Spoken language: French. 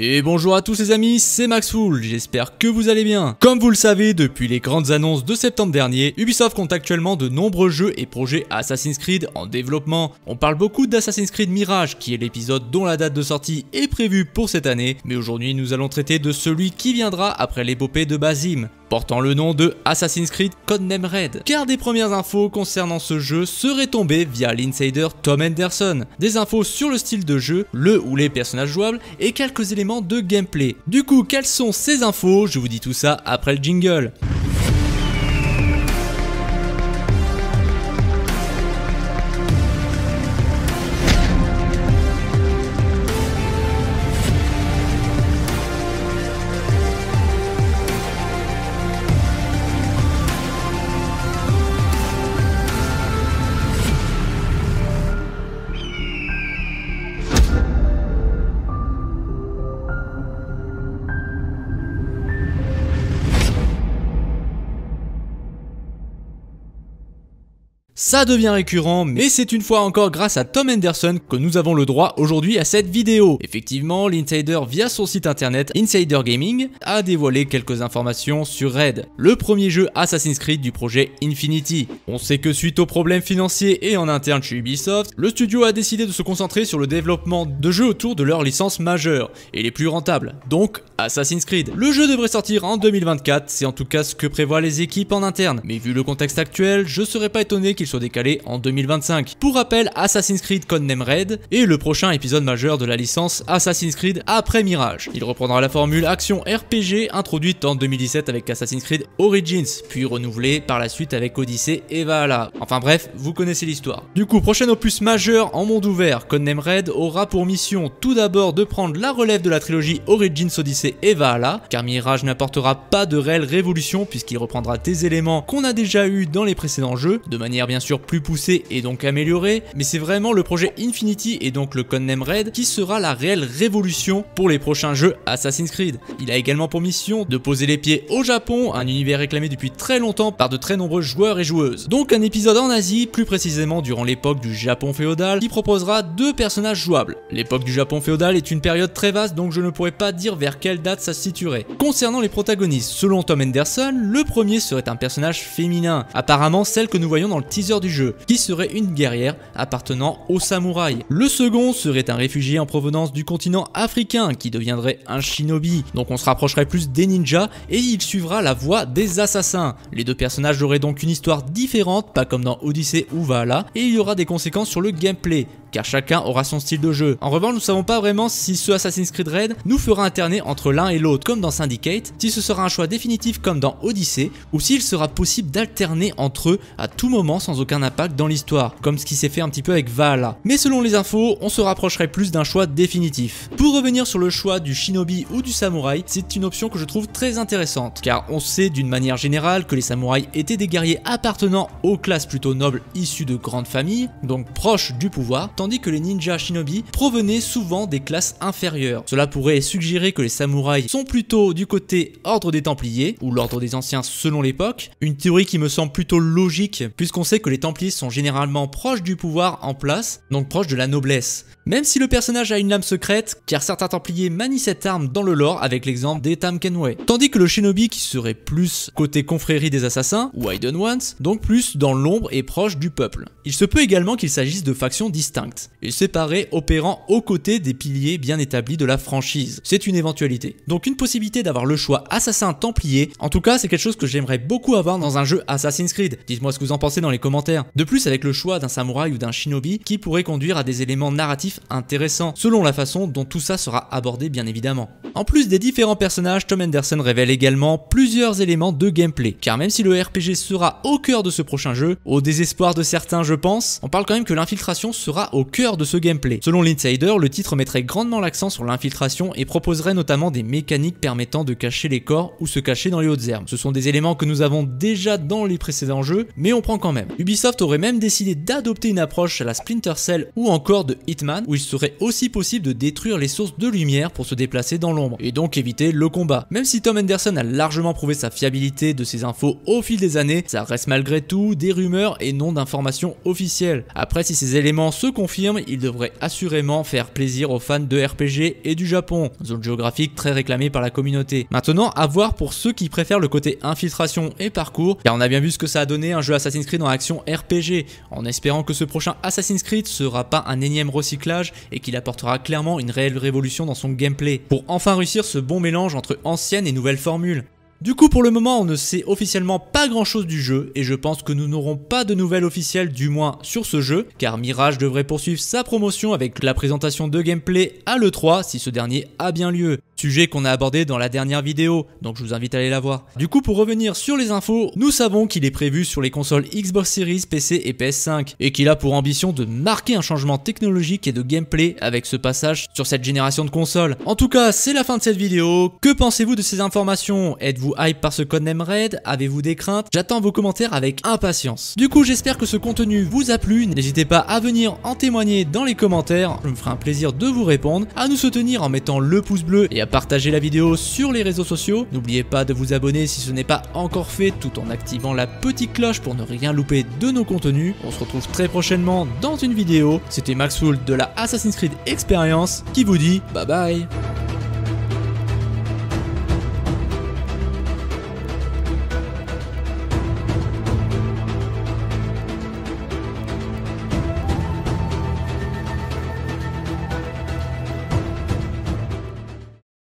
Et bonjour à tous les amis, c'est Maxful, j'espère que vous allez bien. Comme vous le savez, depuis les grandes annonces de septembre dernier, Ubisoft compte actuellement de nombreux jeux et projets Assassin's Creed en développement. On parle beaucoup d'Assassin's Creed Mirage, qui est l'épisode dont la date de sortie est prévue pour cette année, mais aujourd'hui nous allons traiter de celui qui viendra après l'épopée de Basim portant le nom de Assassin's Creed Codename Red, car des premières infos concernant ce jeu seraient tombées via l'insider Tom Henderson. Des infos sur le style de jeu, le ou les personnages jouables et quelques éléments de gameplay. Du coup, quelles sont ces infos? Je vous dis tout ça après le jingle. Ça devient récurrent, mais c'est une fois encore grâce à Tom Henderson que nous avons le droit aujourd'hui à cette vidéo. Effectivement, l'insider via son site internet Insider Gaming a dévoilé quelques informations sur Red, le premier jeu Assassin's Creed du projet Infinity. On sait que suite aux problèmes financiers et en interne chez Ubisoft, le studio a décidé de se concentrer sur le développement de jeux autour de leurs licences majeures et les plus rentables, donc Assassin's Creed. Le jeu devrait sortir en 2024, c'est en tout cas ce que prévoient les équipes en interne, mais vu le contexte actuel, je serais pas étonné qu'il soit décalé en 2025. Pour rappel, Assassin's Creed Codename Red est le prochain épisode majeur de la licence Assassin's Creed après Mirage. Il reprendra la formule action RPG introduite en 2017 avec Assassin's Creed Origins, puis renouvelée par la suite avec Odyssey et Valhalla. Enfin bref, vous connaissez l'histoire. Du coup, prochain opus majeur en monde ouvert, Codename Red aura pour mission tout d'abord de prendre la relève de la trilogie Origins Odyssey et Valhalla, car Mirage n'apportera pas de réelle révolution puisqu'il reprendra des éléments qu'on a déjà eu dans les précédents jeux, de manière bien sûr plus poussé et donc amélioré, mais c'est vraiment le projet Infinity et donc le Codename Red qui sera la réelle révolution pour les prochains jeux Assassin's Creed. Il a également pour mission de poser les pieds au Japon, un univers réclamé depuis très longtemps par de très nombreux joueurs et joueuses. Donc un épisode en Asie, plus précisément durant l'époque du Japon féodal, qui proposera deux personnages jouables. L'époque du Japon féodal est une période très vaste donc je ne pourrais pas dire vers quelle date ça se situerait. Concernant les protagonistes, selon Tom Henderson, le premier serait un personnage féminin, apparemment celle que nous voyons dans le teaser du jeu qui serait une guerrière appartenant aux samouraïs. Le second serait un réfugié en provenance du continent africain qui deviendrait un shinobi, donc on se rapprocherait plus des ninjas et il suivra la voie des assassins. Les deux personnages auraient donc une histoire différente, pas comme dans Odyssey ou Valhalla, et il y aura des conséquences sur le gameplay car chacun aura son style de jeu. En revanche, nous savons pas vraiment si ce Assassin's Creed Red nous fera alterner entre l'un et l'autre comme dans Syndicate, si ce sera un choix définitif comme dans Odyssey, ou s'il sera possible d'alterner entre eux à tout moment sans aucun impact dans l'histoire, comme ce qui s'est fait un petit peu avec Valhalla. Mais selon les infos, on se rapprocherait plus d'un choix définitif. Pour revenir sur le choix du shinobi ou du samouraï, c'est une option que je trouve très intéressante, car on sait d'une manière générale que les samouraïs étaient des guerriers appartenant aux classes plutôt nobles issues de grandes familles, donc proches du pouvoir, tandis que les ninjas shinobi provenaient souvent des classes inférieures. Cela pourrait suggérer que les samouraïs sont plutôt du côté ordre des templiers, ou l'ordre des anciens selon l'époque, une théorie qui me semble plutôt logique, puisqu'on sait que les templiers sont généralement proches du pouvoir en place, donc proches de la noblesse. Même si le personnage a une lame secrète, car certains templiers manient cette arme dans le lore avec l'exemple des Tam Kenway. Tandis que le shinobi qui serait plus côté confrérie des assassins, ou Hidden Ones, donc plus dans l'ombre et proche du peuple. Il se peut également qu'il s'agisse de factions distinctes, et séparées opérant aux côtés des piliers bien établis de la franchise. C'est une éventualité. Donc une possibilité d'avoir le choix assassin-templier, en tout cas c'est quelque chose que j'aimerais beaucoup avoir dans un jeu Assassin's Creed. Dites-moi ce que vous en pensez dans les commentaires. De plus avec le choix d'un samouraï ou d'un shinobi qui pourrait conduire à des éléments narratifs intéressants, selon la façon dont tout ça sera abordé bien évidemment. En plus des différents personnages, Tom Henderson révèle également plusieurs éléments de gameplay, car même si le RPG sera au cœur de ce prochain jeu, au désespoir de certains je pense, on parle quand même que l'infiltration sera au cœur de ce gameplay. Selon l'insider, le titre mettrait grandement l'accent sur l'infiltration et proposerait notamment des mécaniques permettant de cacher les corps ou se cacher dans les hautes herbes. Ce sont des éléments que nous avons déjà dans les précédents jeux, mais on prend quand même. Ubisoft aurait même décidé d'adopter une approche à la Splinter Cell ou encore de Hitman, où il serait aussi possible de détruire les sources de lumière pour se déplacer dans l'ombre, et donc éviter le combat. Même si Tom Henderson a largement prouvé sa fiabilité de ses infos au fil des années, ça reste malgré tout des rumeurs et non d'informations officielles. Après, si ces éléments se confirment, il devrait assurément faire plaisir aux fans de RPG et du Japon, zone géographique très réclamée par la communauté. Maintenant, à voir pour ceux qui préfèrent le côté infiltration et parcours, car on a bien vu ce que ça a donné un jeu Assassin's Creed en action RPG, en espérant que ce prochain Assassin's Creed sera pas un énième recyclage et qu'il apportera clairement une réelle révolution dans son gameplay, pour enfin réussir ce bon mélange entre anciennes et nouvelles formules. Du coup pour le moment on ne sait officiellement pas grand chose du jeu et je pense que nous n'aurons pas de nouvelles officielles du moins sur ce jeu car Mirage devrait poursuivre sa promotion avec la présentation de gameplay à l'E3 si ce dernier a bien lieu sujet qu'on a abordé dans la dernière vidéo, donc je vous invite à aller la voir. Du coup, pour revenir sur les infos, nous savons qu'il est prévu sur les consoles Xbox Series, PC et PS5, et qu'il a pour ambition de marquer un changement technologique et de gameplay avec ce passage sur cette génération de consoles. En tout cas, c'est la fin de cette vidéo. Que pensez-vous de ces informations? Êtes-vous hype par ce codename Raid Avez-vous des craintes? J'attends vos commentaires avec impatience. Du coup, j'espère que ce contenu vous a plu. N'hésitez pas à venir en témoigner dans les commentaires. Je me ferai un plaisir de vous répondre, à nous soutenir en mettant le pouce bleu et à partager la vidéo sur les réseaux sociaux. N'oubliez pas de vous abonner si ce n'est pas encore fait tout en activant la petite cloche pour ne rien louper de nos contenus. On se retrouve très prochainement dans une vidéo. C'était Maxful de la Assassin's Creed Experience qui vous dit bye bye